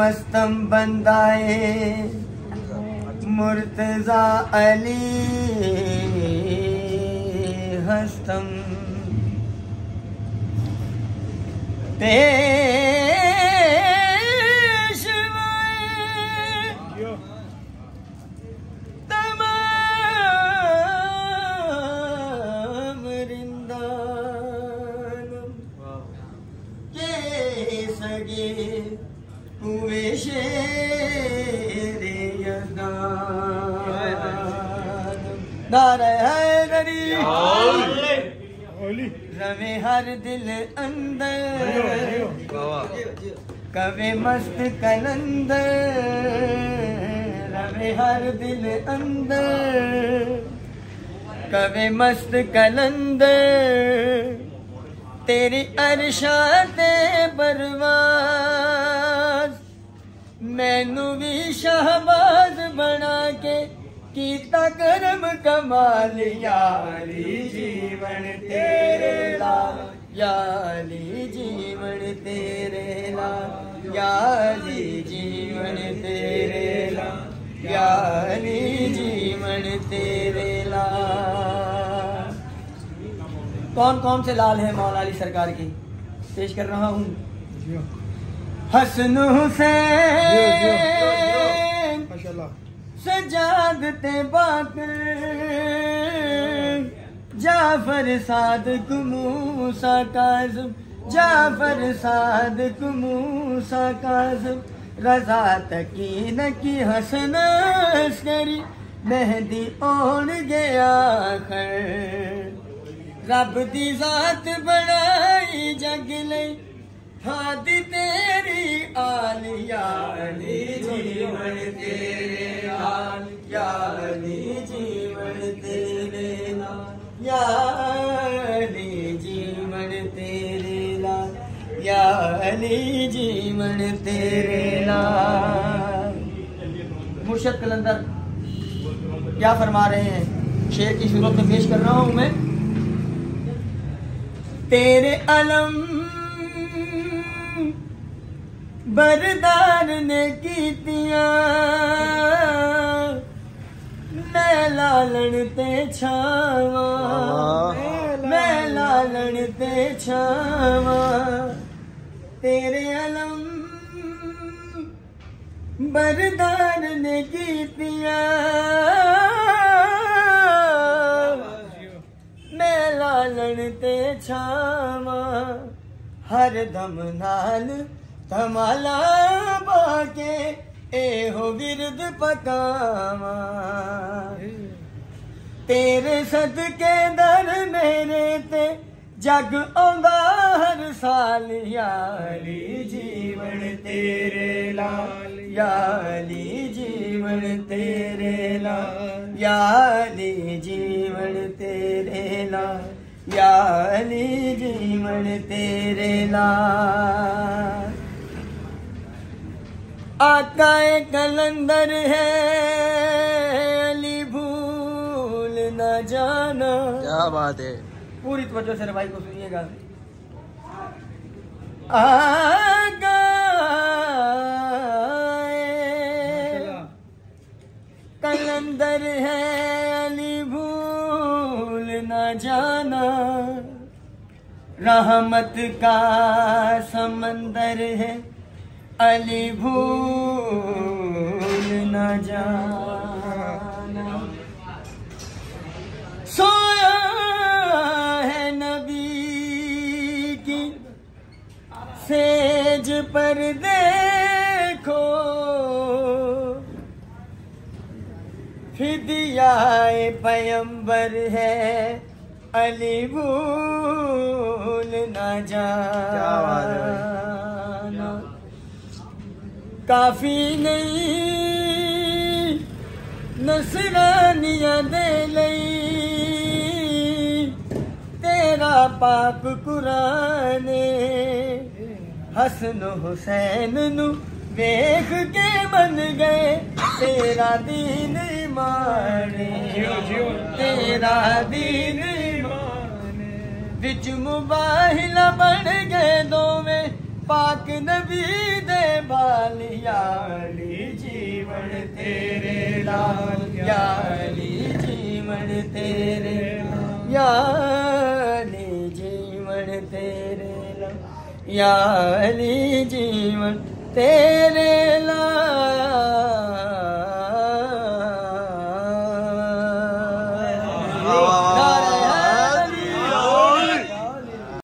मस्तम बंदाए। मुर्तजा अली हस्तम। पेशवाए ਨਾਰਾਇਣ। ਹਰੀ ਰਵੇ ਹਰ ਦਿਲ ਅੰਦਰ। ਕਵੇ ਮਸਤ ਕਲੰਦਰ। ਰਵੇ ਹਰ ਦਿਲ ਅੰਦਰ। ਕਵੇ ਮਸਤ ਕਲੰਦਰ। ਤੇਰੀ ਅਰਸ਼ਾਂ ਤੇ ਪਰਵਾਜ਼। ਮੈਨੂੰ ਵੀ ਸ਼ਹਬਾਜ਼ ਬਣ कीता करम कमाल याली जीवन तेरे लाल याली जीवन तेरे लाल याली जीवन तेरे लाल याली जीवन तेरे लाल। कौन कौन से लाल है मौला अली सरकार की? पेश कर रहा हूँ। हसन हुसैन। सजादते बाकर जाफ़र सादक मूसा काजम, जाफ़र सादक मूसा काजम। रजा तकी नकी हसन अस्करी, मेहंदी ओढ़ गया खर रब दी जात बनाई जग ਲਈ हादी तेरी आल लाल याली जीवन तेरे लाल याली जीवन तेरे लाल। मुर्शद कलंदर, क्या फरमा रहे हैं? शेर की सूरत में पेश कर रहा हूँ मैं। तेरे अलम बरदार ने कीतियाँ लालण ते छावा। मैं लालण ते छावा। तेरे अलम बरदार ने कीतियाँ मैं लालण ते छावा। हर दम नाल धमाला बाके। एहो विरद पकावा तेरे सदके दर मेरे ते जग आंदा हर साल याली जीवन तेरे लाल याली जीवन तेरे लाल याली जीवन तेरे लाल याली जीवन तेरे लाल आकाए कलंदर है अली भूल न जाना। क्या बात है। पूरी तवज्जो से भाई को सुनिएगा। कलंदर है अली भूल न जाना। रहमत का समंदर है अली भूल न जाना। सोया है नबी की सेज पर देखो। फिदियाए पयंबर है अली भूल न क्या जाना। ਕਾਫੀ ਨਹੀਂ, ਨਸਰਾਨੀਆਂ ਦੇ ਲਈ ਤੇਰਾ ਪਾਪ ਕੁਰਾਨੇ, ਹਸਨ ਹੁਸੈਨ ਨੂੰ ਵੇਖ ਕੇ ਮੰਨ ਗਏ, ਤੇਰਾ ਦੀਨ ਮਾਣੇ, ਤੇਰਾ ਦੀਨ ਮਾਣੇ। ਵਿੱਚ ਮੁਬਾਹਿਲਾ ਬਣ ਗਏ ਦੋਵੇਂ पाक नबी दे बालियाली जीवन तेरे लाल याली जीवन तेरे याली जीवन तेरे लाल याली जीवन तेरे